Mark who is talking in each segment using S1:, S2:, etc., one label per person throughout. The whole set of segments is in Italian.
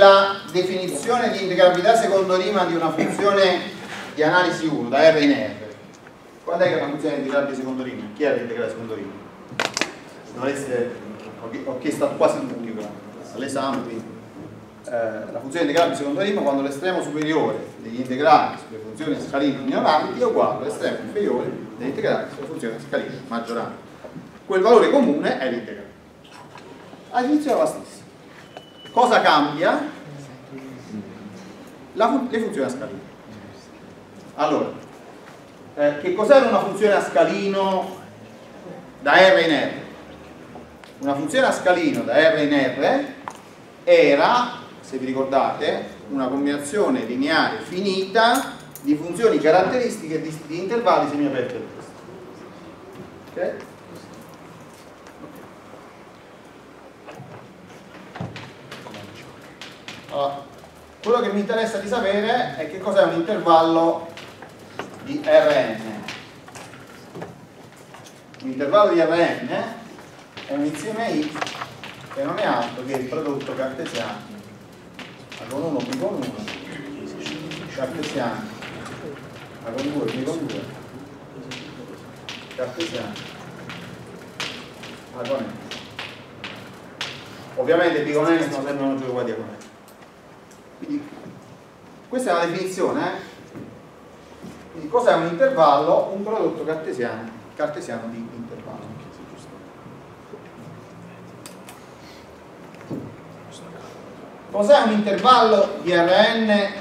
S1: la definizione di integrabilità secondo Riemann di una funzione di analisi 1 da R in R, qual è che è una funzione integrabile secondo Riemann? Chi è l'integrale secondo Riemann? Dovreste, ho chiesto quasi tutti all'esame, quindi eh, la funzione integrabile secondo Riemann quando l'estremo superiore degli integrali sulle funzioni scaline minoranti è uguale all'estremo inferiore degli integrali sulle funzioni scaline maggioranti. Quel valore comune è l'integrale. La definizione è la stessa. Cosa cambia? La, le funzioni a scalino. Allora, eh, che cos'era una funzione a scalino da R in R? Una funzione a scalino da R in R era, se vi ricordate, una combinazione lineare finita di funzioni caratteristiche di, di intervalli semiaperti al destra. Ok? Allora, quello che mi interessa di sapere è che cos'è un intervallo di Rn. Un intervallo di Rn è un insieme X che non è altro che il prodotto cartesiano. A con 1 B con 1 cartesiano. A con 2 B con 2 cartesiano. A con N. Ovviamente B con N sono sempre uno gioco uguali a con N quindi, questa è una definizione. Eh? Quindi, cos'è un intervallo? Un prodotto cartesiano, cartesiano di intervallo. Cos'è un intervallo di Rn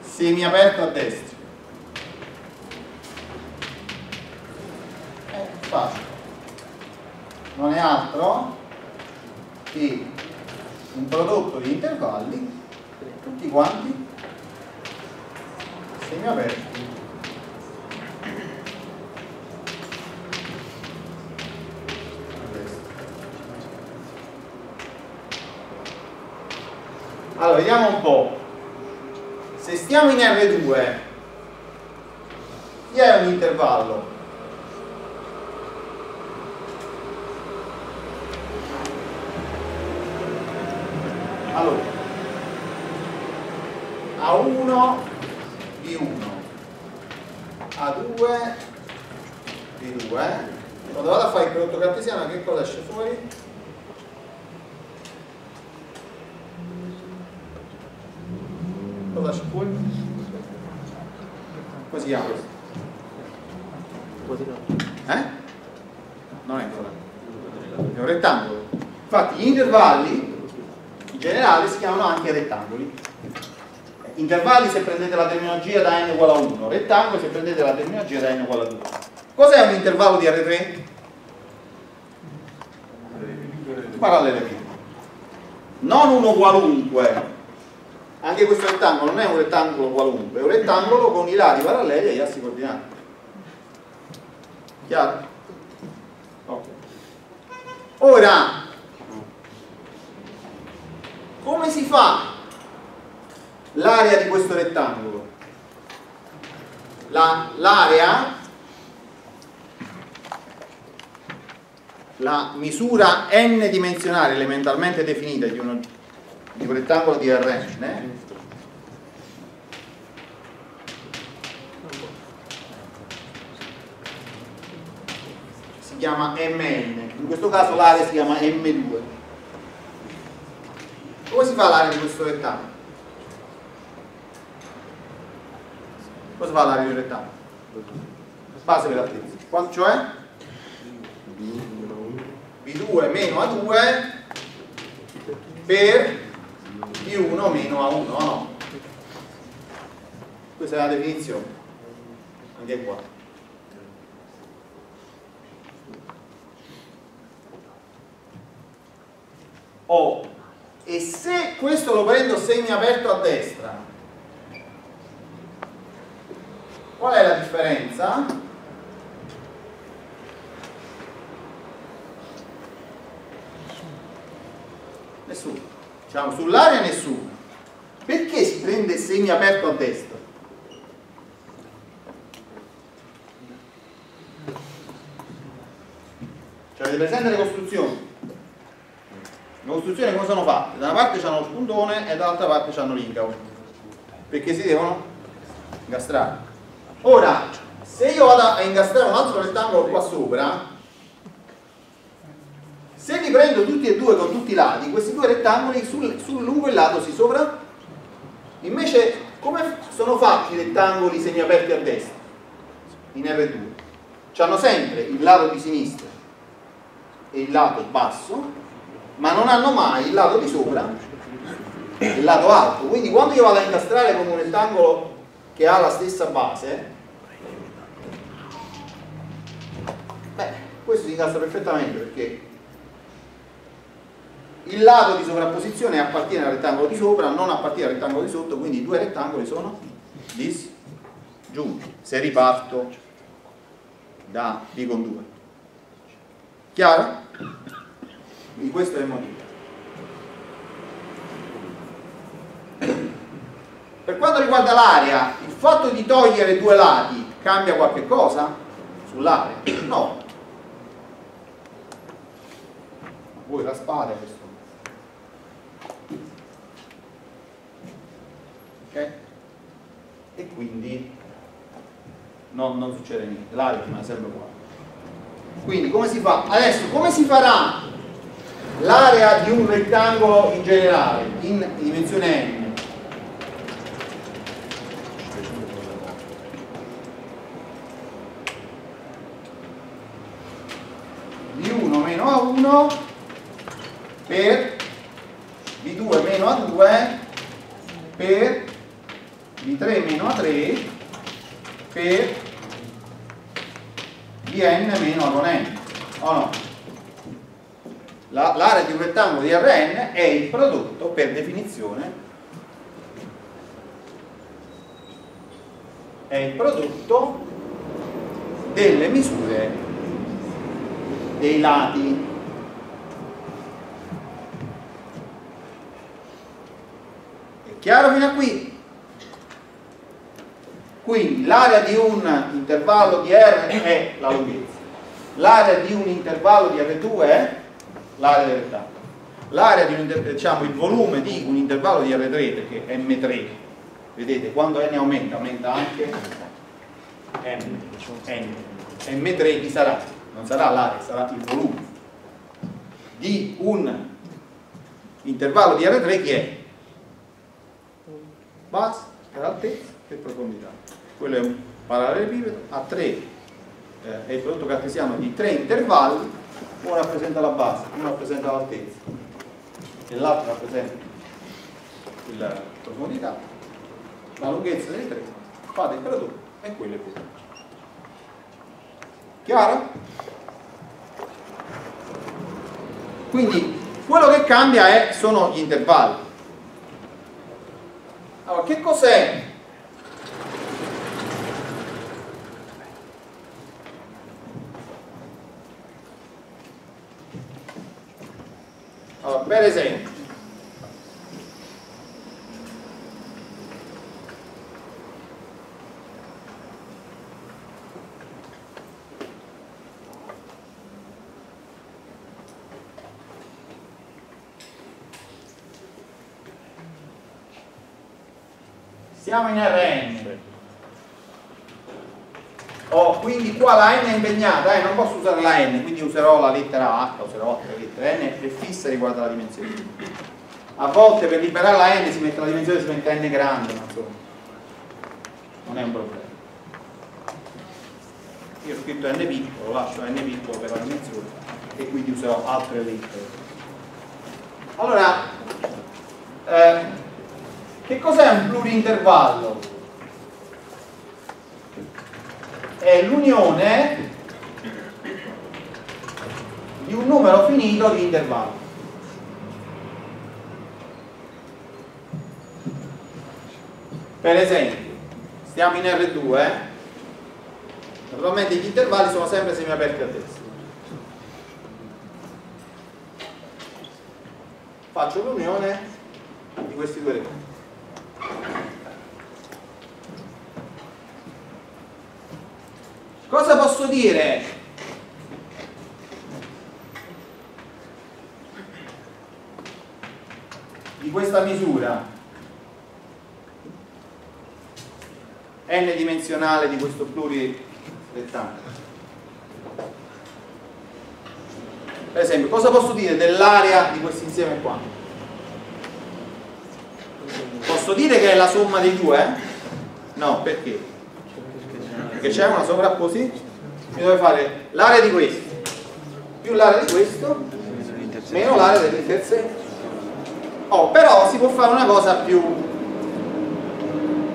S1: semiaperto a destra? È eh, facile. Non è altro che un prodotto di intervalli tutti quanti. Semiaperti allora vediamo un po' se stiamo in R2 chi è un intervallo? Allora A1 B1 A2 B2 quando vado a fare il prodotto cartesiano che cosa esce fuori? cosa esce fuori? chiama questo? eh? non è un è un rettangolo infatti gli intervalli in generale si chiamano anche rettangoli. Intervalli se prendete la terminologia da n uguale a 1 rettangoli se prendete la terminologia da n uguale a 2 cos'è un intervallo di R3? parallelepipedo non uno qualunque. Anche questo rettangolo non è un rettangolo qualunque è un rettangolo con i lati paralleli agli assi coordinati. Chiaro? ok. Ora come si fa l'area di questo rettangolo? l'area la, la misura n dimensionale elementalmente definita di, uno, di un rettangolo di Rn si chiama mn in questo caso l'area si chiama m2 come si fa l'area di questo rettangolo? Come si fa l'area di un rettangolo? Base per l'altezza. Quanto cioè? B2 meno A2 per B1 meno A1, no? Questa è la definizione. Anche qua. O e se questo lo prendo semi aperto a destra qual è la differenza? nessuno diciamo sull'area nessuna perché si prende semi aperto a destra? cioè avete presente le costruzioni le costruzioni come sono fatte? da una parte c'hanno lo spuntone e dall'altra parte c'hanno l'incavo. Perché si devono incastrare. Ora se io vado a incastrare un altro rettangolo qua sopra se li prendo tutti e due con tutti i lati questi due rettangoli sul, sul lungo il lato si sopra invece come sono fatti i rettangoli semiaperti a destra? In R2 hanno sempre il lato di sinistra e il lato basso ma non hanno mai il lato di sopra e il lato alto quindi quando io vado a incastrare con un rettangolo che ha la stessa base beh questo si incastra perfettamente perché il lato di sovrapposizione appartiene al rettangolo di sopra, non appartiene al rettangolo di sotto, quindi i due rettangoli sono disgiunti. Se riparto da D con 2. Chiaro? Quindi questo è il motivo. Per quanto riguarda l'area, il fatto di togliere due lati cambia qualche cosa sull'area? No. Voi raspate questo ok? E quindi non, non succede niente, l'area rimane sempre uguale. Quindi come si fa? Adesso come si farà l'area di un rettangolo in generale in dimensione n? di 1 meno A1 per B2 meno A2 per di 3 meno A3 per di meno A con n o no? L'area di un rettangolo di Rn è il prodotto per definizione è il prodotto delle misure dei lati è chiaro fino a qui? Quindi l'area di un intervallo di R è la lunghezza, l'area di un intervallo di R2 è l'area del rettangolo, l'area di un diciamo il volume di un intervallo di R3 perché M3, vedete quando n aumenta aumenta anche M, N. M3 chi sarà? Non sarà l'area, sarà il volume di un intervallo di R3 che è base per altezza e profondità quello è un parallelepipedo, ha tre, eh, è il prodotto cartesiano di tre intervalli, uno rappresenta la base, uno rappresenta l'altezza e l'altro rappresenta la profondità, la lunghezza dei tre, fate il prodotto e quello è così. Chiaro? Quindi quello che cambia è, sono gli intervalli. Allora, che cos'è Allora, per esempio, siamo in Rn Oh, quindi qua la n è impegnata, eh, non posso usare la n, quindi userò la lettera h, userò la lettera n è fissa riguardo alla dimensione. A volte per liberare la n si mette la dimensione, si mette n grande, ma insomma, non è un problema. Io ho scritto n piccolo, lascio n piccolo per la dimensione e quindi userò altre lettere. Allora, eh, che cos'è un plurintervallo? È l'unione di un numero finito di intervalli. Per esempio, stiamo in R2, eh? naturalmente gli intervalli sono sempre semiaperti a destra. Faccio l'unione questi due rettangoli. Cosa posso dire? Di questa misura n dimensionale di questo plurirettangolo. Per esempio, cosa posso dire dell'area di questo insieme qua? Posso dire che è la somma dei due? No, perché? Perché c'è una sovrapposizione. Mi deve fare l'area di questo più l'area di questo meno l'area dell'intersezione. Oh, però si può fare una cosa più...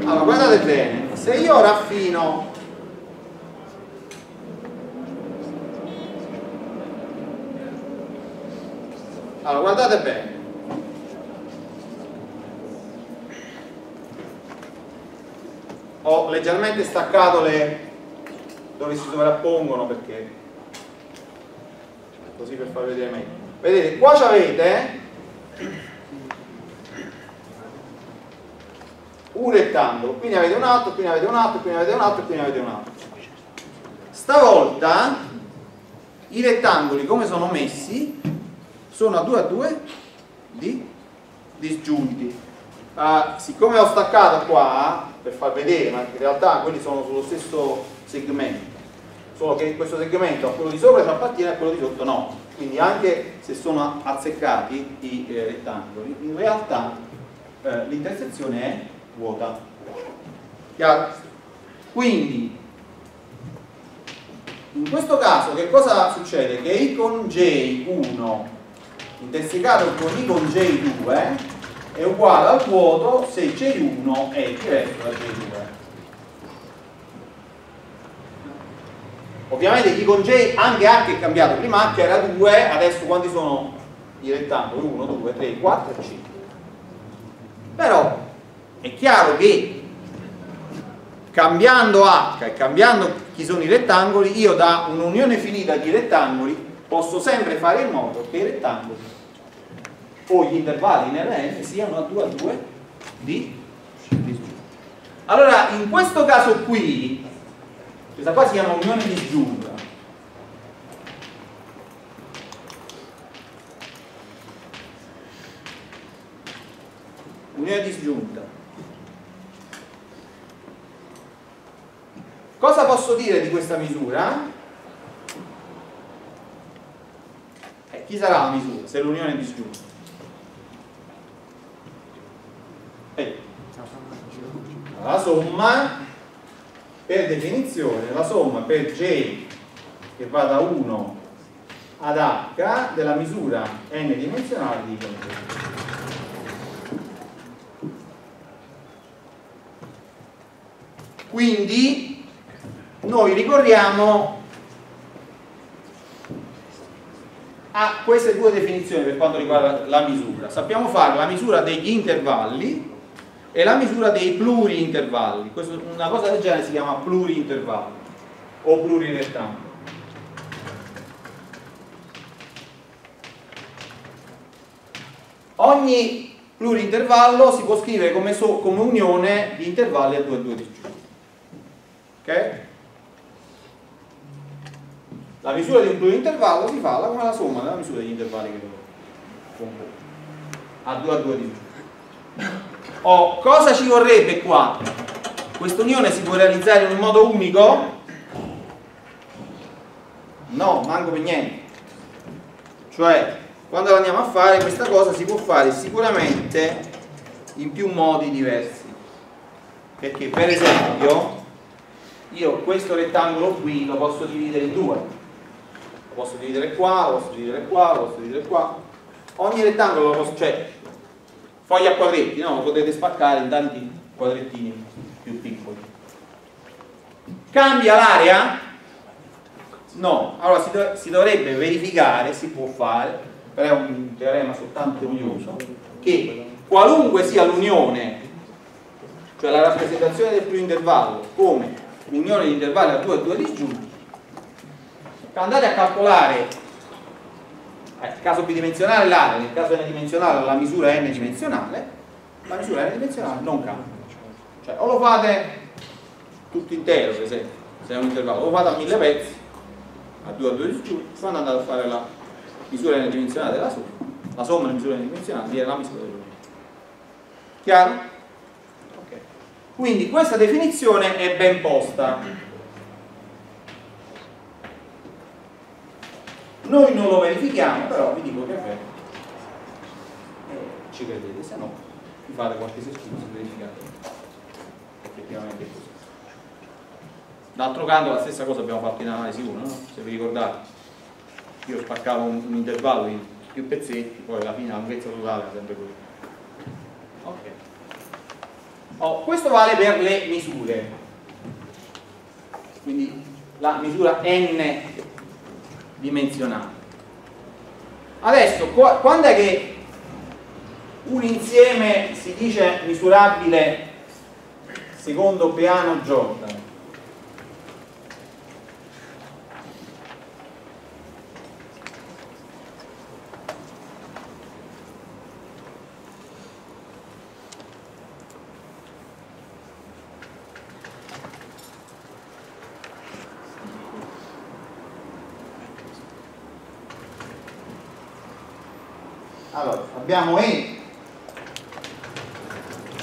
S1: Allora, guardate bene, se io raffino allora guardate bene ho leggermente staccato le dove si sovrappongono perché così per far vedere meglio. Vedete qua avete un rettangolo qui ne avete un altro, qui ne avete un altro, qui ne avete un altro, qui ne avete un altro. Stavolta i rettangoli come sono messi sono a 2 a 2 di disgiunti. Uh, siccome ho staccato qua per far vedere ma in realtà quelli sono sullo stesso segmento solo che questo segmento a quello di sopra ci appartiene e a quello di sotto no quindi anche se sono azzeccati i eh, rettangoli in realtà eh, l'intersezione è vuota chiaro? quindi in questo caso che cosa succede? che i con J1 intersecato con i con J2 è uguale al vuoto se J1 è diverso da J2 ovviamente i con J anche H è cambiato. Prima H era 2 adesso quanti sono? I rettangoli? 1, 2, 3, 4 e 5 però è chiaro che cambiando H e cambiando chi sono i rettangoli io da un'unione finita di rettangoli posso sempre fare in modo che i rettangoli o gli intervalli in Rn siano a 2 a 2 di disgiunta. Allora, in questo caso qui, questa qua si chiama unione disgiunta. Unione disgiunta. Cosa posso dire di questa misura? Eh, chi sarà la misura se l'unione è disgiunta? La somma per definizione la somma per J che va da 1 ad H della misura n dimensionale di contenuto quindi noi ricorriamo a queste due definizioni per quanto riguarda la misura. Sappiamo fare la misura degli intervalli e la misura dei pluri-intervalli. Una cosa del genere si chiama pluri-intervallo o plurirettangolo. Ogni pluri-intervallo si può scrivere come, so, come, unione di intervalli a 2 a 2 disgiunti. Ok? La misura di un pluri-intervallo si fa come la somma della misura degli intervalli che lo compongono a 2 a 2 disgiunti. Oh, cosa ci vorrebbe qua? Questa unione si può realizzare in un modo unico? No, manco per niente. Cioè, quando la andiamo a fare, questa cosa si può fare sicuramente in più modi diversi. Perché, per esempio, io questo rettangolo qui lo posso dividere in due. Lo posso dividere qua, lo posso dividere qua, lo posso dividere qua. Ogni rettangolo lo posso, cioè fogli a quadretti, no? Lo potete spaccare in tanti quadrettini più piccoli. Cambia l'area? No, allora si, do si, dovrebbe verificare, si può fare, però è un teorema soltanto noioso, che qualunque sia l'unione, cioè la rappresentazione del primo intervallo come l'unione di intervalli a 2 e 2 disgiunti, andate a calcolare nel caso bidimensionale l'area, nel caso n-dimensionale la misura n-dimensionale, la misura n dimensionale non cambia. Cioè o lo fate tutto intero, per esempio, se è un intervallo, o lo fate a mille pezzi, a 2 a 2 disgiunti, quando andate a fare la misura n dimensionale della somma, la somma delle misure n dimensionali viene la misura dell'unione. Chiaro? Ok. Quindi questa definizione è ben posta. Noi non lo verifichiamo, però vi dico che è vero. Ci credete, se no vi fate qualche esercizio e verificate. Effettivamente è così. D'altro canto la stessa cosa abbiamo fatto in analisi 1, no? se vi ricordate. Io spaccavo un, un intervallo in più pezzetti, poi alla fine la lunghezza totale è sempre così. Ok. Oh, questo vale per le misure. Quindi la misura n dimensionale. Adesso, quando è che un insieme si dice misurabile secondo Peano Jordan? Abbiamo E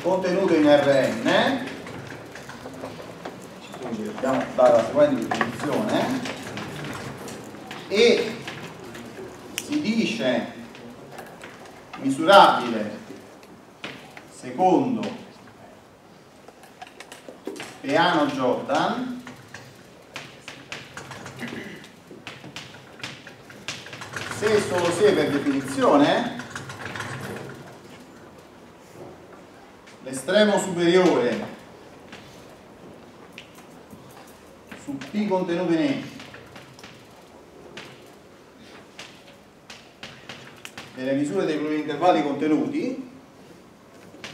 S1: contenuto in Rn quindi dobbiamo dare la seguente definizione e si dice misurabile secondo Peano Jordan se solo se per definizione l'estremo superiore su P contenuto in E delle misure dei pluriintervalli contenuti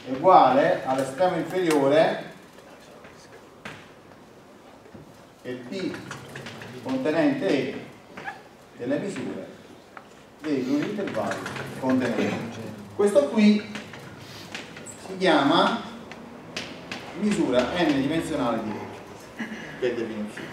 S1: è uguale all'estremo inferiore e P contenente E delle misure dei pluriintervalli contenuti. Questo qui si chiama misura n dimensionale di legge per definizione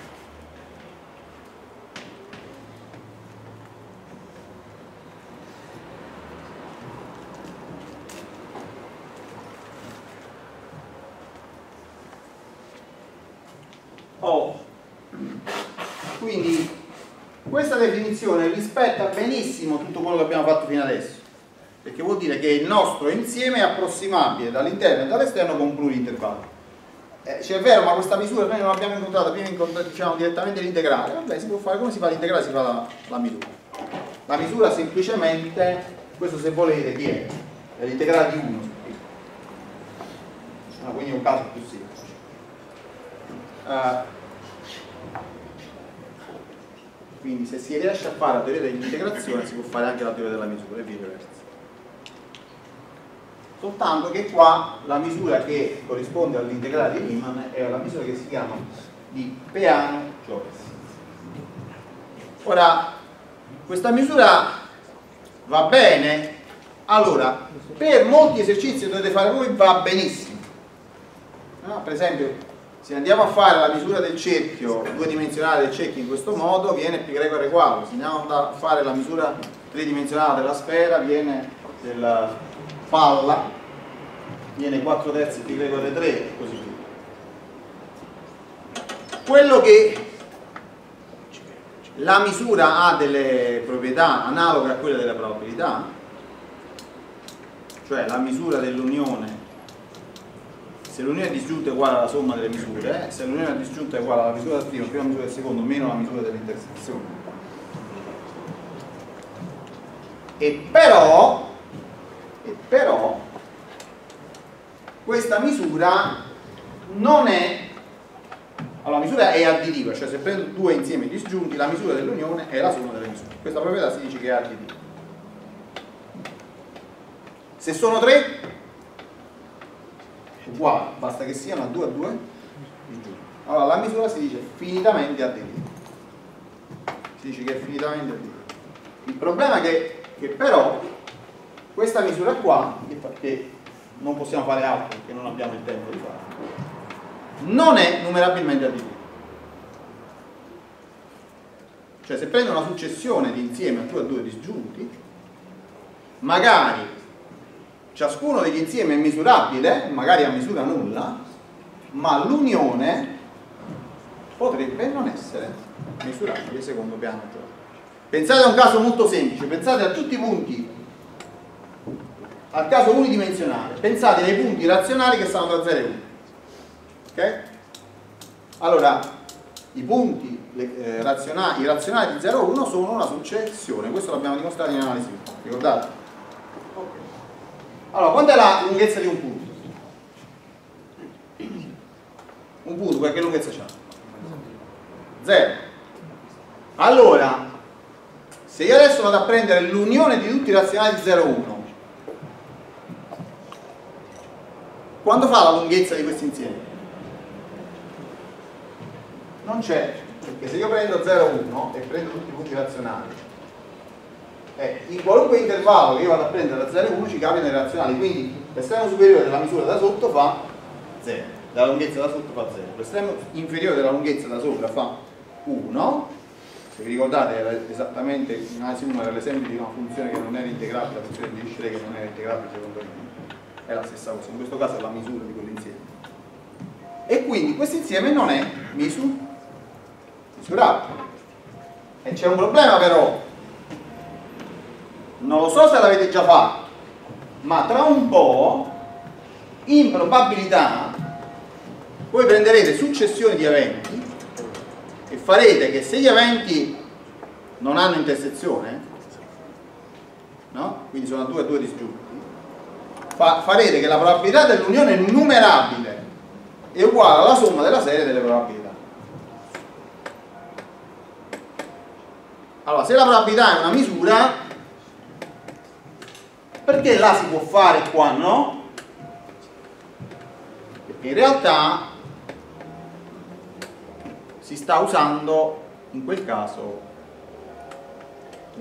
S1: oh. quindi questa definizione rispetta benissimo tutto quello che abbiamo fatto fino adesso perché vuol dire che il nostro insieme è approssimabile dall'interno e dall'esterno con pluriintervalli. Eh, cioè è vero, ma questa misura noi non l'abbiamo incontrata, prima diciamo, direttamente l'integrale. Vabbè, si può fare come si fa l'integrale, si fa la, la, misura. La misura semplicemente, questo se volete, chi è? È l'integrale di 1 ah, quindi è un caso più semplice. Uh, quindi se si riesce a fare la teoria dell'integrazione si può fare anche la teoria della misura e viceversa soltanto che qua la misura che corrisponde all'integrale di Riemann è la misura che si chiama di Peano-Joyce. Ora, questa misura va bene? Allora, per molti esercizi dovete fare voi va benissimo. No? Per esempio, se andiamo a fare la misura del cerchio due dimensionale del cerchio in questo modo, viene pi greco r quadro. Se andiamo a fare la misura tridimensionale della sfera, viene della palla viene 4 terzi pi greco r3 e così via. Quello che la misura ha delle proprietà analoghe a quelle della probabilità cioè la misura dell'unione. Se l'unione disgiunta è uguale alla somma delle misure se l'unione disgiunta è uguale alla misura del primo, prima misura del secondo meno la misura dell'intersezione. E però però questa misura non è allora la misura è additiva cioè se prendo due insiemi disgiunti la misura dell'unione è la somma delle misure. Questa proprietà si dice che è additiva. Se sono tre uguale basta che siano a 2 a 2 disgiunti. Allora la misura si dice finitamente additiva. Si dice che è finitamente additiva. Il problema è che, che però questa misura qua che non possiamo fare altro perché non abbiamo il tempo di farlo, non è numerabilmente additivo. Cioè se prendo una successione di insiemi a 2 a 2 disgiunti, magari ciascuno degli insiemi è misurabile, magari a misura nulla, ma l'unione potrebbe non essere misurabile secondo piano. Pensate a un caso molto semplice, pensate a tutti i punti, al caso unidimensionale, pensate ai punti razionali che stanno tra 0 e 1. Ok? Allora, i punti le, eh, razionali, i razionali di 0 e 1 sono una successione, questo l'abbiamo dimostrato in analisi, ricordate? Okay. Allora, quanto è la lunghezza di un punto? Un punto, qualche lunghezza c'ha? 0. Allora, se io adesso vado a prendere l'unione di tutti i razionali di 0 e 1, quando fa la lunghezza di questi insiemi? Non c'è, perché se io prendo 0 1 e prendo tutti i punti razionali eh, in qualunque intervallo che io vado a prendere da 0 a 1 ci capitano i razionali quindi l'estremo superiore della misura da sotto fa 0 la lunghezza da sotto fa 0 l'estremo inferiore della lunghezza da sopra fa 1 se vi ricordate era esattamente in analisi 1 era l'esempio di una funzione che non era integrabile la funzione di Dirichlet che non era integrabile secondo me è la stessa cosa in questo caso è la misura di quell'insieme e quindi questo insieme non è misurato misurabile. E c'è un problema però, non lo so se l'avete già fatto, ma tra un po', in probabilità, voi prenderete successioni di eventi e farete che se gli eventi non hanno intersezione, no? quindi sono a due a due disgiunti, fa farete che la probabilità dell'unione numerabile è uguale alla somma della serie delle probabilità. Allora, se la probabilità è una misura, perché là si può fare qua no? Perché in realtà si sta usando in quel caso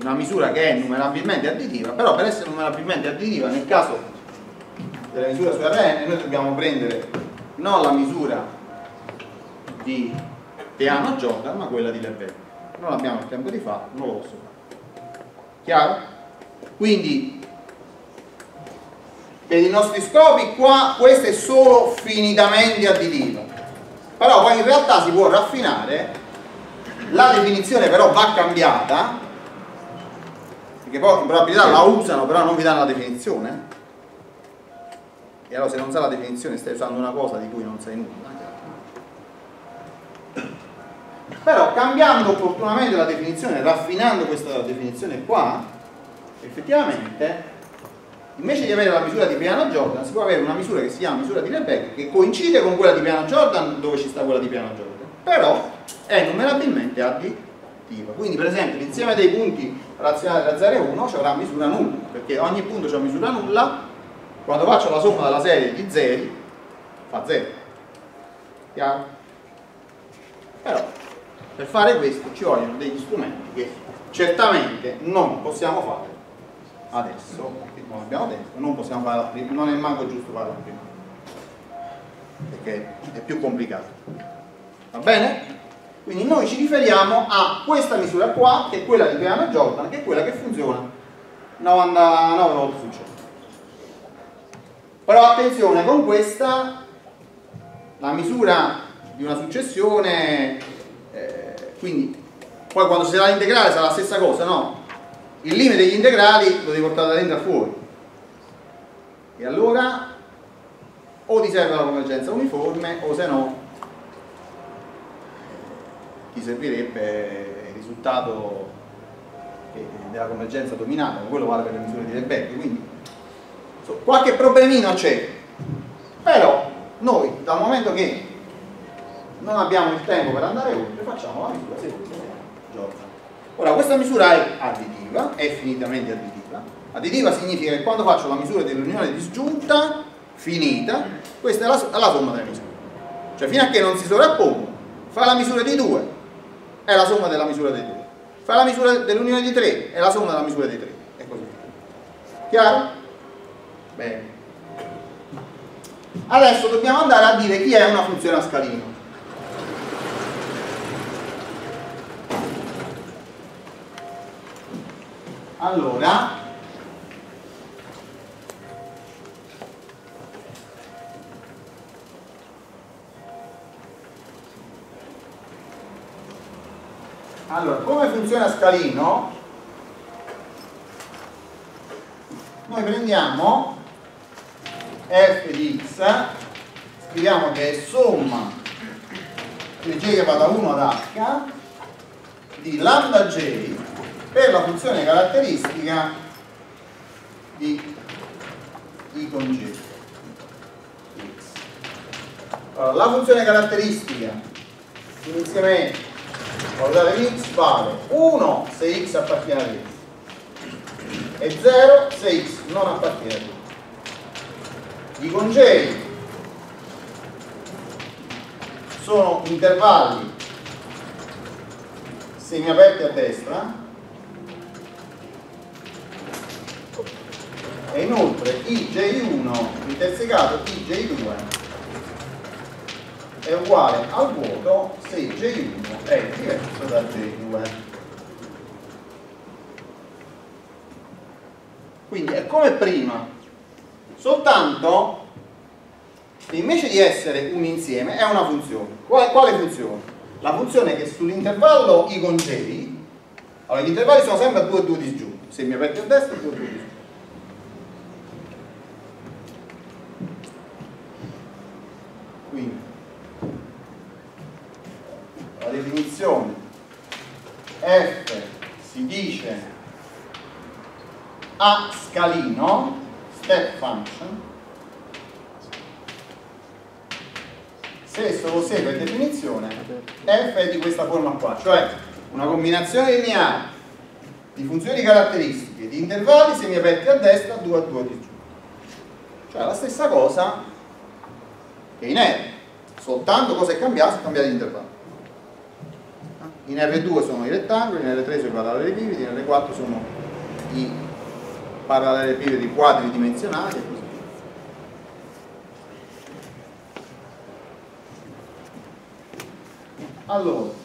S1: una misura che è numerabilmente additiva, però per essere numerabilmente additiva nel caso della misura su Rn noi dobbiamo prendere non la misura di piano Jordan ma quella di Lebesgue non abbiamo il tempo di farlo, non lo posso fare. Chiaro? Quindi, per i nostri scopi qua questo è solo finitamente additivo. Però poi in realtà si può raffinare, la definizione però va cambiata, perché poi in probabilità la usano però non vi danno la definizione. E allora se non sa la definizione stai usando una cosa di cui non sai nulla. Però cambiando opportunamente la definizione, raffinando questa definizione qua, effettivamente invece di avere la misura di piano Jordan si può avere una misura che si chiama misura di Lebesgue che coincide con quella di piano Jordan dove ci sta quella di piano Jordan. Però è numerabilmente additiva quindi per esempio l'insieme dei punti razionali da 0 e 1 ci avrà misura nulla perché ogni punto c'ha misura nulla quando faccio la somma della serie di zeri fa 0 chiaro? però per fare questo ci vogliono degli strumenti che certamente non possiamo fare adesso, non abbiamo tempo, non possiamo fare prima, non è manco giusto farlo prima, perché è più complicato. Va bene? Quindi noi ci riferiamo a questa misura qua, che è quella di Piano Jordan, che è quella che funziona 99 volte su 100. Però attenzione, con questa la misura di una successione quindi poi quando si sarà integrale sarà la stessa cosa, no? Il limite degli integrali lo devi portare da dentro a fuori. E allora o ti serve la convergenza uniforme o se no ti servirebbe il risultato della convergenza dominata, quello vale per le misure di Lebesgue, quindi qualche problemino c'è, però noi dal momento che non abbiamo il tempo per andare oltre, facciamo la misura secondo Jordan. Ora, questa misura è additiva, è finitamente additiva. Additiva significa che quando faccio la misura dell'unione disgiunta, finita, questa è la, la somma delle misure. Cioè, fino a che non si sovrappongono, fa la misura di 2, è la somma della misura dei 2. Fa la misura dell'unione di 3, è la somma della misura dei 3. E così via. Chiaro? Bene. adesso dobbiamo andare a dire chi è una funzione a scalino allora allora come funziona scalino noi prendiamo f di x scriviamo che è somma di j che va da 1 ad h di lambda j per la funzione caratteristica di i con j allora, la funzione caratteristica insieme valutata di x vale 1 se x appartiene a x e 0 se x non appartiene a x i congeli sono intervalli semiaperti a destra e inoltre ij1 intersecato ij2 è uguale al vuoto se j1 è diverso da j2 quindi è come prima soltanto invece di essere un insieme è una funzione. Quale, quale funzione? la funzione che sull'intervallo i con j allora gli intervalli sono sempre a 2 e 2 disgiunti. Se mi aperti a destra 2 e 2 disgiunti quindi la definizione f si dice a scalino step function se solo se per definizione f è di questa forma qua cioè una combinazione lineare di funzioni caratteristiche di intervalli semiaperti a destra 2 a 2 di giù cioè la stessa cosa che in R soltanto cosa è cambiato? è cambiato l'intervallo in R2 sono i rettangoli, in R3 sono i parallelepipedi, in R4 sono i parallelepipedi quadridimensionali e così via. Allora,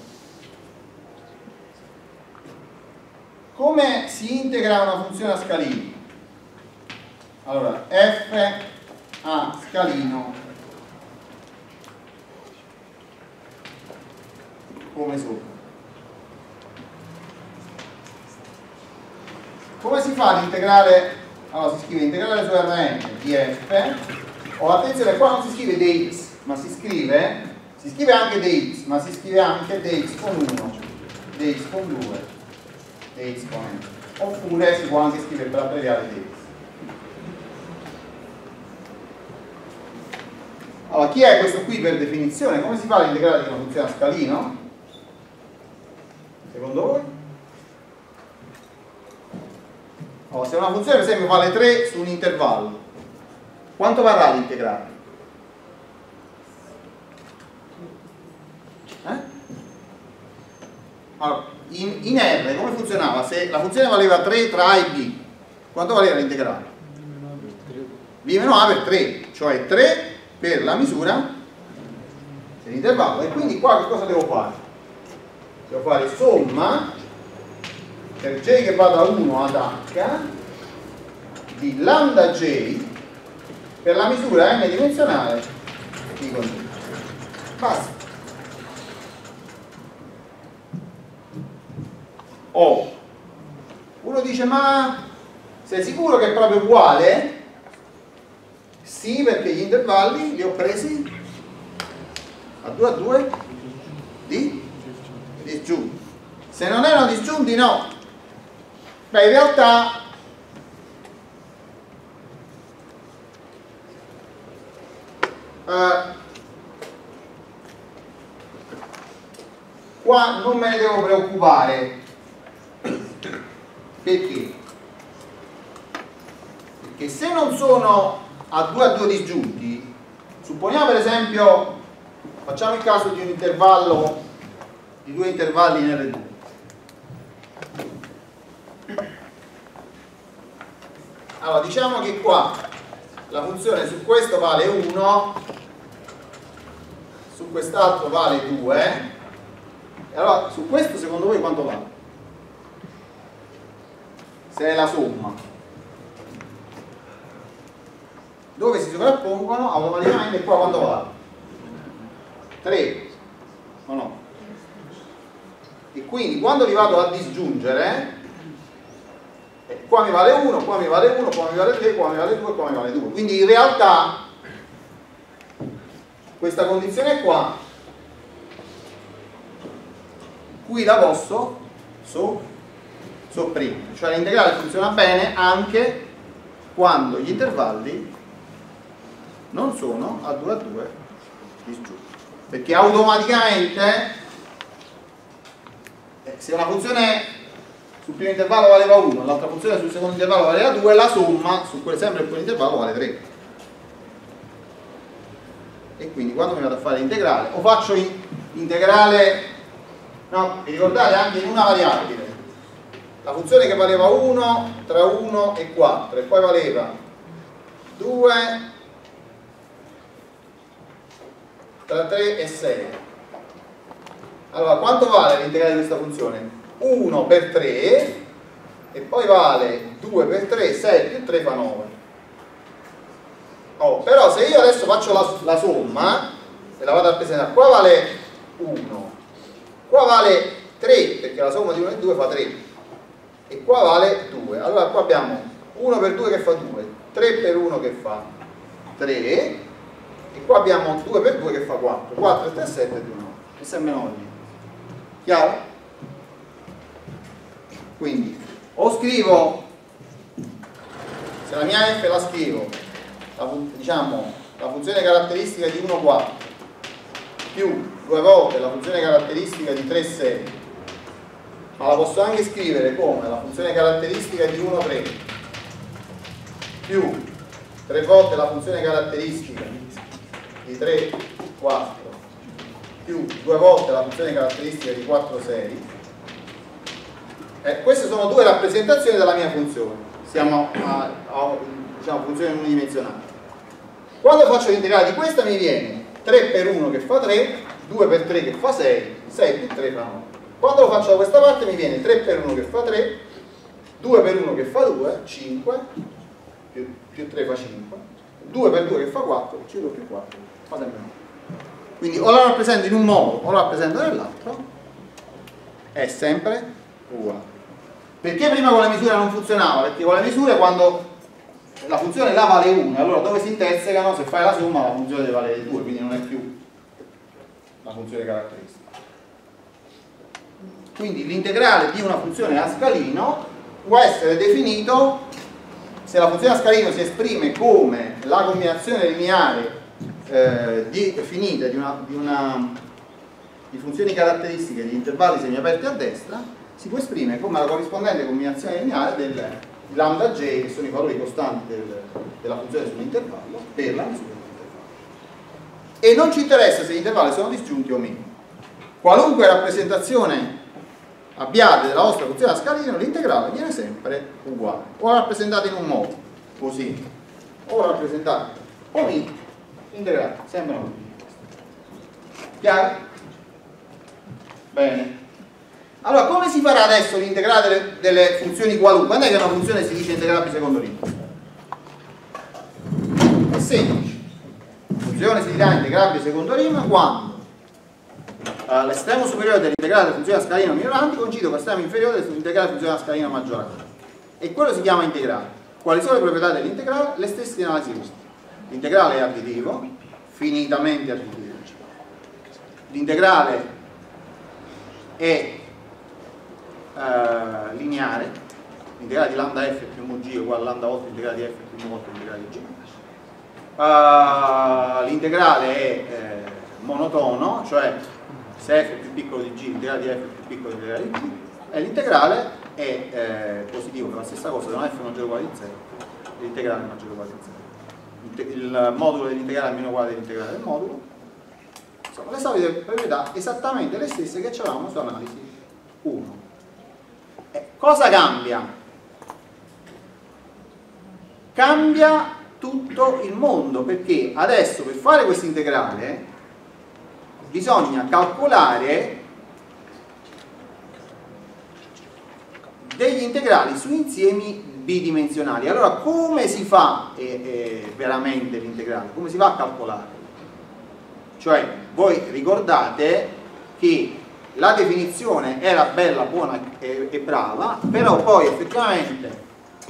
S1: come si integra una funzione a scalino? Allora, f a scalino come sopra. Come si fa ad integrare? Allora si scrive integrale su Rn di f, o attenzione qua non si scrive dx, ma si scrive, si scrive anche dx, ma si scrive anche dx con 1, dx con 2, con n. Oppure si può anche scrivere per abbreviare dx. Allora, chi è questo qui per definizione? Come si fa ad integrare di una funzione a scalino? Secondo voi? Oh, se una funzione per esempio vale 3 su un intervallo, quanto varrà l'integrale? Eh? Allora, in, in, R come funzionava? Se la funzione valeva 3 tra A e B, quanto valeva l'integrale? B meno A per 3, cioè 3 per la misura dell'intervallo. E quindi qua che cosa devo fare? Devo fare somma per j che va da 1 ad h di lambda j per la misura n dimensionale di continuo. Basta. Oh, uno dice ma sei sicuro che è proprio uguale? Sì, perché gli intervalli li ho presi a 2 a 2 di disgiunti. Se non erano disgiunti no, Beh, in realtà eh, qua non me ne devo preoccupare perché? Perché se non sono a 2 a 2 disgiunti supponiamo per esempio facciamo il caso di un intervallo di due intervalli in R2 allora diciamo che qua la funzione su questo vale 1 su quest'altro vale 2 e allora su questo secondo voi quanto vale? Se è la somma dove si sovrappongono automaticamente qua quanto vale? 3 o no? e quindi quando li vado a disgiungere eh, qua mi vale 1, qua mi vale 1, qua mi vale 3, qua mi vale 2, qua mi vale 2 quindi in realtà questa condizione qua qui la posso so, sopprimere. Cioè l'integrale funziona bene anche quando gli intervalli non sono a 2 a 2 disgiunti. Perché automaticamente eh, se una funzione sul primo intervallo valeva 1 l'altra funzione sul secondo intervallo valeva 2 la somma su quel, sempre quell'intervallo vale 3 e quindi quando mi vado a fare l'integrale o faccio integrale no, vi ricordate anche in una variabile la funzione che valeva 1 tra 1 e 4 e poi valeva 2 tra 3 e 6 allora quanto vale l'integrale di questa funzione? 1 per 3 e poi vale 2 per 3 6 più 3 fa 9 oh, però se io adesso faccio la, la somma e la vado a presentare qua vale 1 qua vale 3 perché la somma di 1 e 2 fa 3 e qua vale 2 allora qua abbiamo 1 per 2 che fa 2 3 per 1 che fa 3 e qua abbiamo 2 per 2 che fa 4 4 e 3 7 e 2 9 e sempre 9 chiaro? quindi o scrivo se la mia f la scrivo la, diciamo, la funzione caratteristica di 1 4 più due volte la funzione caratteristica di 3 6 ma la posso anche scrivere come? La funzione caratteristica di 1 3 più tre volte la funzione caratteristica di 3 4 più due volte la funzione caratteristica di 4 6 eh, queste sono due rappresentazioni della mia funzione. Siamo a, a diciamo, funzione unidimensionale quando faccio l'integrale di questa mi viene 3 per 1 che fa 3 2 per 3 che fa 6 6 più 3 fa 9 quando lo faccio da questa parte mi viene 3 per 1 che fa 3 2 per 1 che fa 2 5 più, più 3 fa 5 2 per 2 che fa 4 5 più 4 fa sempre 9 quindi o la rappresento in un modo o la rappresento nell'altro è sempre uguale. Perché prima con la misura non funzionava? perché con la misura quando la funzione là vale 1 allora dove si intersecano se fai la somma la funzione deve valere 2 quindi non è più la funzione caratteristica quindi l'integrale di una funzione a scalino può essere definito se la funzione a scalino si esprime come la combinazione lineare eh, di, finita di, una, di, una, di funzioni caratteristiche di intervalli semiaperti a destra si può esprimere come la corrispondente combinazione lineare del lambda j che sono i valori costanti del, della funzione sull'intervallo per la misura dell'intervallo. E non ci interessa se gli intervalli sono disgiunti o meno. Qualunque rappresentazione abbiate della vostra funzione a scalino l'integrale viene sempre uguale o rappresentata in un modo così o rappresentata o integrale sempre uguale chiaro? bene allora, come si farà adesso l'integrale delle, delle, funzioni qualunque? Quando è che una funzione si dice integrabile secondo limite? È semplice. La funzione si dirà integrabile secondo rima quando l'estremo superiore dell'integrale della funzione a scalino minorante coincide con l'estremo inferiore dell'integrale della funzione a scalino maggiorante. E quello si chiama integrale. Quali sono le proprietà dell'integrale? Le stesse di analisi gusta. L'integrale è additivo, finitamente additivo. L'integrale è eh, lineare, l'integrale di lambda f più mu g uguale a lambda volte l'integrale di f più mu volte l'integrale di g. Uh, l'integrale è eh, monotono, cioè se f è più piccolo di g, l'integrale di f è più piccolo dell'integrale di g, e l'integrale è eh, positivo, è la stessa cosa, se non f è maggiore o uguale di 0, l'integrale è maggiore o uguale di 0. Il modulo dell'integrale è meno uguale dell'integrale del modulo. Insomma, le solite proprietà esattamente le stesse che avevamo su analisi 1. Eh, cosa cambia? Cambia tutto il mondo perché adesso per fare questo integrale bisogna calcolare degli integrali su insiemi bidimensionali allora come si fa eh, eh, veramente l'integrale? come si va a calcolare? cioè voi ricordate che la definizione era bella, buona e, e brava però poi effettivamente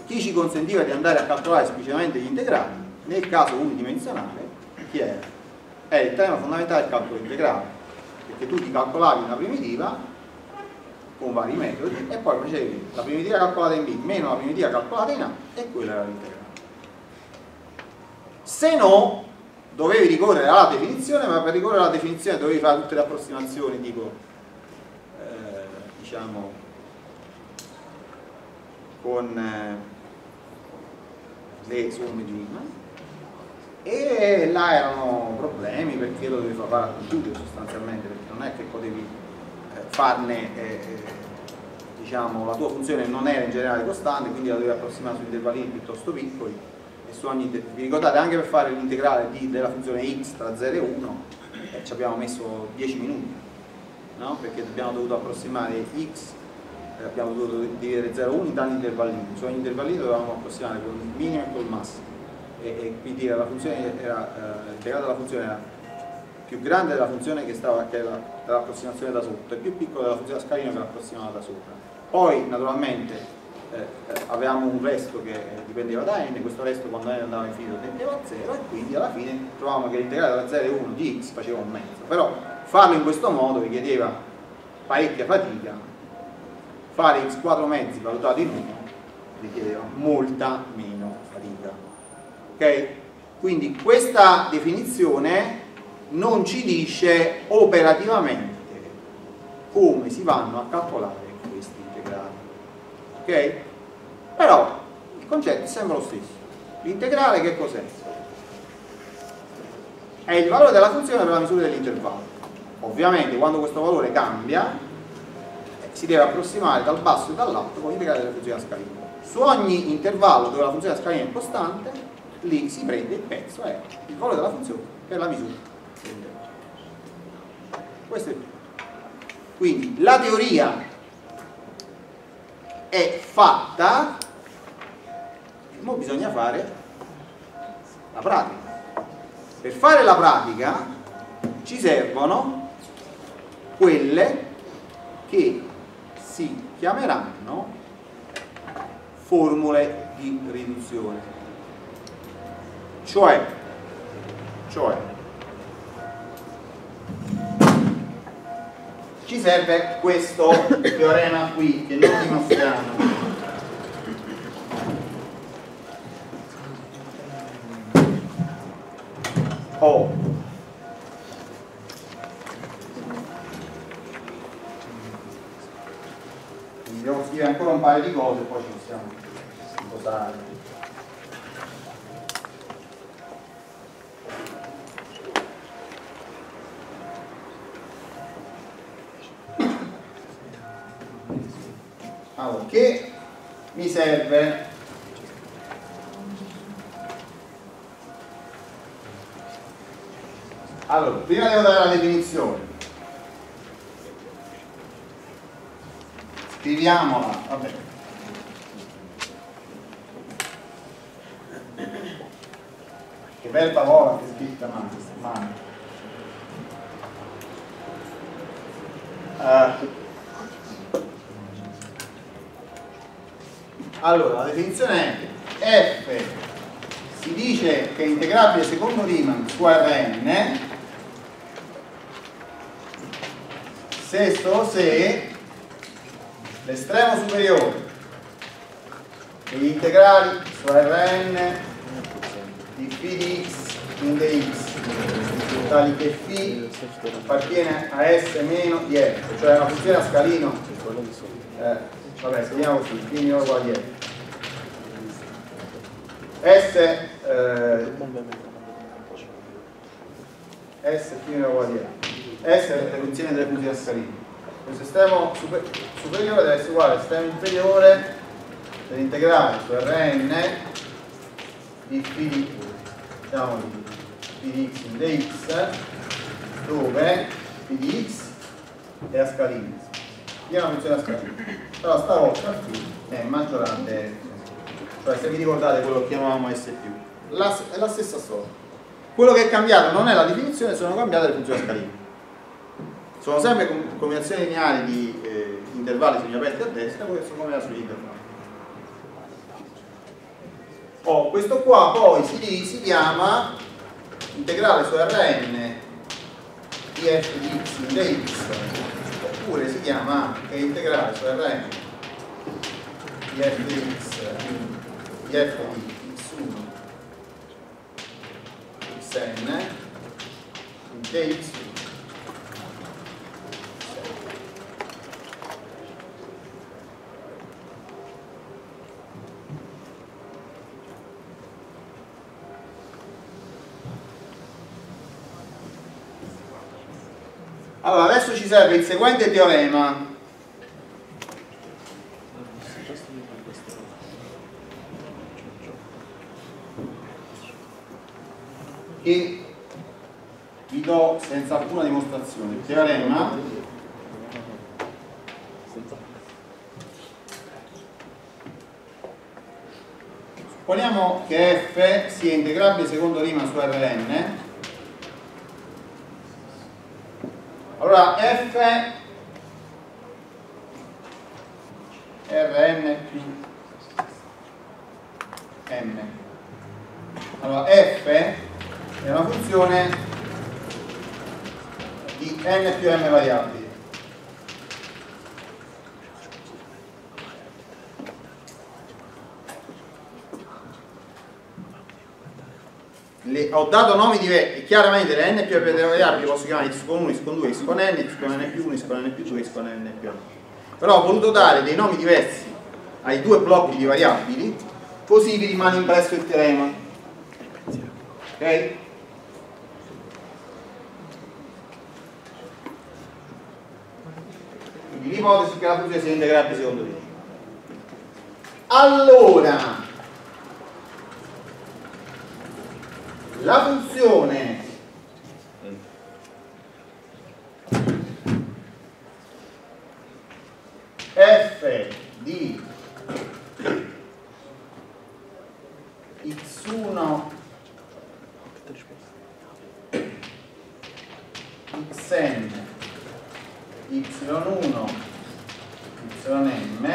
S1: chi ci consentiva di andare a calcolare semplicemente gli integrali nel caso unidimensionale chi era? Era il tema fondamentale del calcolo integrale perché tu ti calcolavi una primitiva con vari metodi e poi facevi la primitiva calcolata in B meno la primitiva calcolata in A e quella era l'integrale. Se no dovevi ricorrere alla definizione ma per ricorrere alla definizione dovevi fare tutte le approssimazioni tipo eh, diciamo con eh, le somme di Riemann e là erano perché lo dovevi fare al computer sostanzialmente perché non è che potevi eh, farne eh, eh, diciamo la tua funzione non era in generale costante quindi la dovevi approssimare su intervallini piuttosto piccoli e su ogni vi ricordate anche per fare l'integrale della funzione x tra 0 e 1 eh, ci abbiamo messo 10 minuti no? perché abbiamo dovuto approssimare x abbiamo dovuto dividere 0,1 in tanti intervallini, su ogni intervallino dovevamo approssimare con il minimo e col massimo e, e quindi la funzione era, eh, integrata la funzione era più grande della funzione che, stava, che era dell'approssimazione da sotto e più piccola della funzione scalino che l'approssimava da sopra. Poi naturalmente eh, avevamo un resto che dipendeva da n, questo resto quando n andava infinito tendeva a 0 e quindi alla fine trovavamo che l'integrale tra 0 e 1 di x faceva un mezzo, però farlo in questo modo richiedeva parecchia fatica fare x4 mezzi valutato in 1 richiedeva molta meno fatica ok? quindi questa definizione non ci dice operativamente come si vanno a calcolare questi integrali ok? però il concetto è sempre lo stesso l'integrale che cos'è? è il valore della funzione per la misura dell'intervallo ovviamente quando questo valore cambia si deve approssimare dal basso e dall'alto con l'integrale della funzione a scalino. Su ogni intervallo dove la funzione a scalino è costante, lì si prende il pezzo, è il valore della funzione per la misura. Questo è tutto. Quindi la teoria è fatta, ma bisogna fare la pratica. Per fare la pratica ci servono quelle che si chiameranno formule di riduzione. Cioè, cioè ci serve questo teorema qui che non dimostriamo. Allora la definizione è f. Si dice che è integrabile secondo Riemann su Rn se solo se l'estremo superiore degli integrali su Rn di φ di x in dx tali che φ appartiene a s meno di f cioè una funzione a scalino eh, vabbè scriviamo uguale di f s eh, s di f s è l'insieme delle funzioni a scalino questo estremo super, superiore deve essere uguale all'estremo inferiore dell'integrale su Rn di phi di, diciamo di phi di x in dx dove phi di x è a scalini è una funzione a scalini però stavolta è maggiorante cioè se vi ricordate quello che chiamavamo S la, è la stessa storia. Quello che è cambiato non è la definizione sono cambiate le funzioni a scalini sono sempre combinazioni lineari di eh, intervalli semiaperti a destra questo come sugli intervalli. Oh, questo qua poi si, si chiama integrale su Rn di f di x dx oppure si chiama anche integrale su Rn di f di x di f di x1 xn dx Allora, adesso ci serve il seguente teorema. Che vi do senza alcuna dimostrazione. Il teorema Supponiamo che f sia integrabile secondo rima su Rn allora chiaramente le n più variabili posso chiamare x con 1, x con 2, x con n, x con n più 1, x con n più 2, x con n più n. Però ho voluto dare dei nomi diversi ai due blocchi di variabili, così vi rimane impresso il teorema. Ok? Quindi l'ipotesi che la funzione sia integrabile secondo me. Allora, la funzione f di x1 xn y1 ym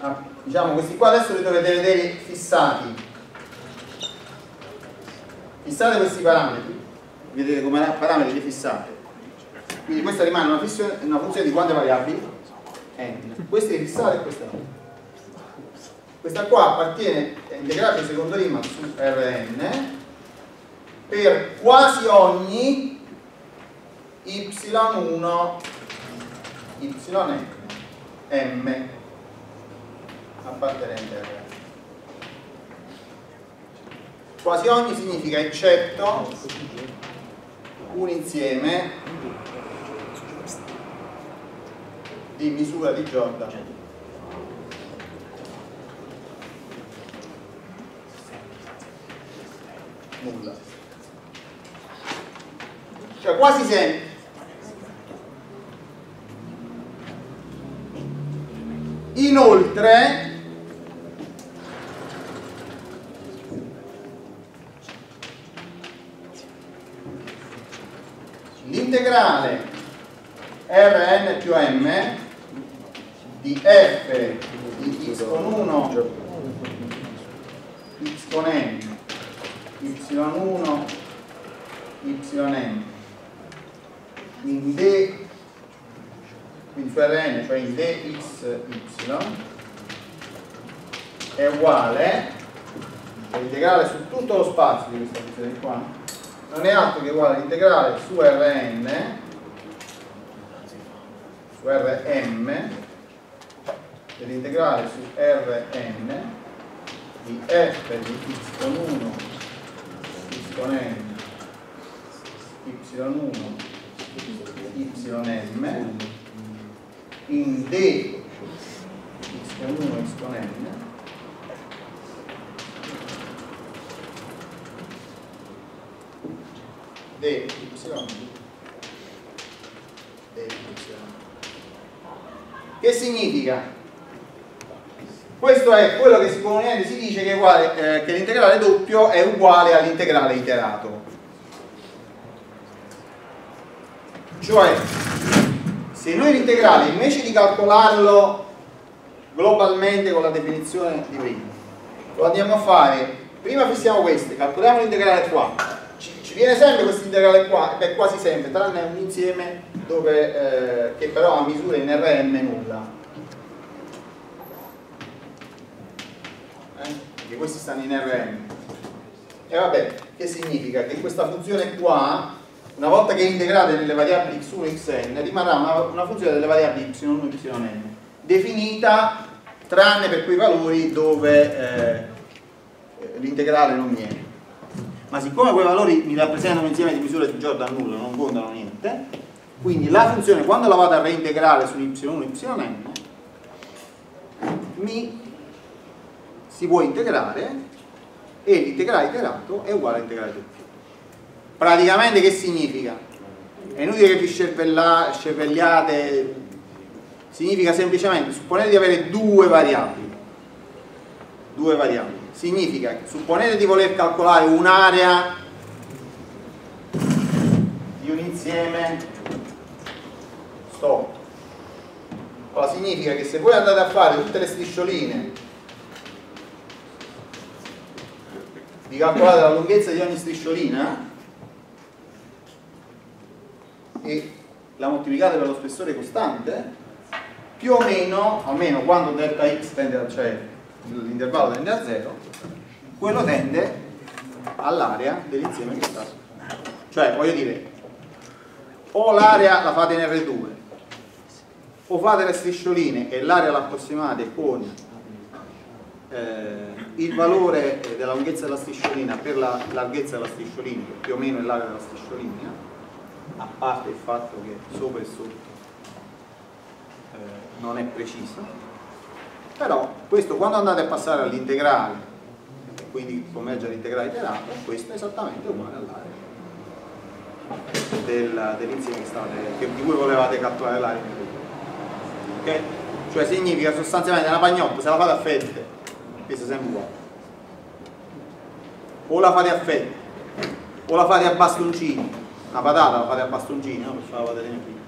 S1: ah, diciamo questi qua adesso li dovete vedere fissati fissate questi parametri vedete come parametri li fissate quindi questa rimane una, funzione di quante variabili? n queste li fissate e questa no. Questa qua appartiene è integrata in secondo rima su Rn per quasi ogni y1 yn m. Appartenente a Rn quasi ogni significa eccetto un insieme di misura di Jordan nulla. Cioè quasi sempre inoltre l'integrale Rn più m di f di x con 1 x con n y1 yn in d quindi su Rn cioè in dxy è uguale l'integrale su tutto lo spazio di questa funzione qua. Non è altro che uguale all'integrale su Rn su Rm dell'integrale su Rn di f di y1 yn y1 ym in d y1 yn dy dy che significa? Questo è quello che si comunemente si dice che, eh, che l'integrale doppio è uguale all'integrale iterato. Cioè, se noi l'integrale invece di calcolarlo globalmente con la definizione di prima, lo andiamo a fare, prima fissiamo queste, calcoliamo l'integrale qua, ci, ci, viene sempre questo integrale qua, beh quasi sempre, tranne un insieme dove, eh, che però ha misura in Rm nulla che questi stanno in Rn e vabbè, che significa? che questa funzione qua una volta che è integrata nelle variabili x1 e xn rimarrà una, una funzione delle variabili y1 e yn definita tranne per quei valori dove eh, l'integrale non viene ma siccome quei valori mi rappresentano insieme di misure di Jordan nulla non contano niente quindi la funzione quando la vado a reintegrare su y1 e yn mi si può integrare e l'integrale iterato è uguale all'integrale doppio. Praticamente che significa? È inutile che vi scervelliate, significa semplicemente, supponete di avere due variabili, due variabili, significa, supponete di voler calcolare un'area di un insieme stop. Allora significa che se voi andate a fare tutte le striscioline vi calcolate la lunghezza di ogni strisciolina e la moltiplicate per lo spessore costante più o meno, almeno quando delta x tende a, cioè l'intervallo tende a 0 quello tende all'area dell'insieme che sta. Cioè voglio dire o l'area la fate in R2 o fate le striscioline e l'area l'approssimate con eh, il valore eh, della lunghezza della strisciolina per la larghezza della strisciolina, che più o meno è l'area della strisciolina, a parte il fatto che sopra e sotto eh, non è preciso, però questo quando andate a passare all'integrale, quindi converge all'integrale iterato, questo è esattamente uguale all'area del, dell'insieme di cui volevate calcolare l'area. Ok? Cioè significa sostanzialmente una pagnotta, se la fate a fette pesa sempre uguale o la fate a fette o la fate a bastoncini. Una patata la fate a bastoncini no? per farla vedere prima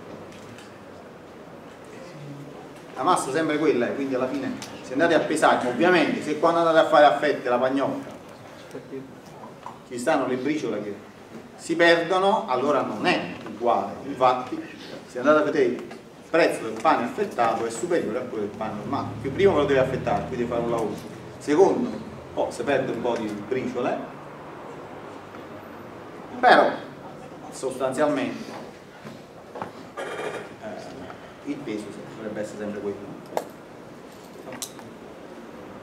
S1: la massa è sempre quella eh, quindi alla fine se andate a pesare ovviamente se quando andate a fare a fette la pagnotta ci stanno le briciole che si perdono allora non è uguale. Infatti se andate a vedere il prezzo del pane affettato è superiore a quello del pane normale. Più primo ve lo deve affettare quindi fare un lavoro secondo oh, si perde un po' di briciole. Però sostanzialmente eh, il peso dovrebbe essere sempre quello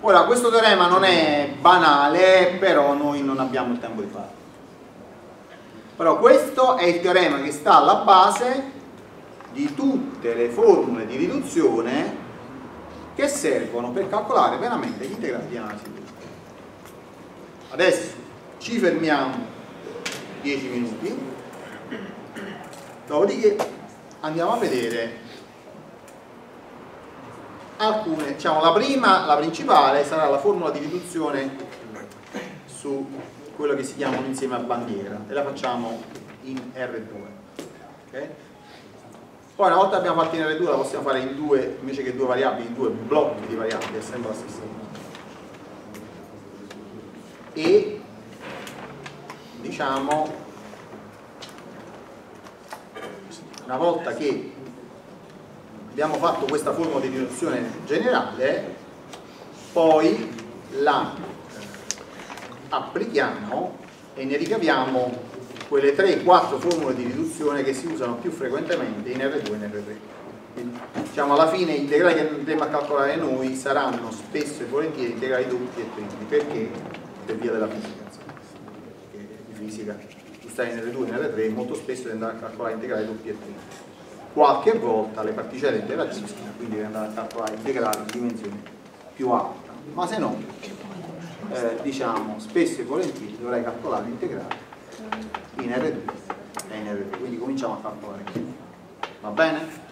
S1: ora questo teorema non è banale però noi non abbiamo il tempo di farlo. Però questo è il teorema che sta alla base di tutte le formule di riduzione che servono per calcolare veramente gli integrali di analisi adesso ci fermiamo 10 minuti dopodiché andiamo a vedere alcune, diciamo la prima, la principale sarà la formula di riduzione su quello che si chiama un insieme a bandiera e la facciamo in R2 okay? Poi una volta abbiamo fatto in R2 la possiamo fare in due, invece che due variabili, in due blocchi di variabili, è sempre la stessa e diciamo una volta che abbiamo fatto questa formula di riduzione generale poi la applichiamo e ne ricaviamo quelle 3-4 formule di riduzione che si usano più frequentemente in R2 e in R3. Quindi, diciamo, alla fine gli integrali che andremo a calcolare noi saranno spesso e volentieri integrali doppi e tripli. Perché? Per via della fisica. Perché di fisica tu stai in R2 e in R3 molto spesso devi andare a calcolare integrali doppi e tripli. Qualche volta le particelle interagiscono, quindi devi andare a calcolare integrali di dimensione più alta. Ma se no, eh, diciamo, spesso e volentieri dovrai calcolare integrali in R2 è in RT quindi cominciamo a calcolare va bene?